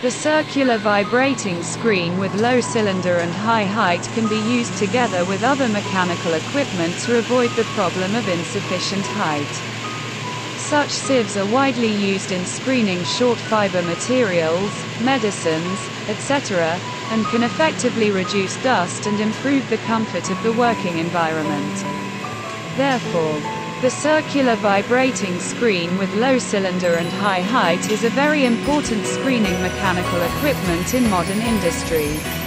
The circular vibrating screen with low cylinder and high height can be used together with other mechanical equipment to avoid the problem of insufficient height. Such sieves are widely used in screening short fiber materials, medicines, etc., and can effectively reduce dust and improve the comfort of the working environment. Therefore, the circular vibrating screen with low cylinder and high height is a very important screening mechanical equipment in modern industry.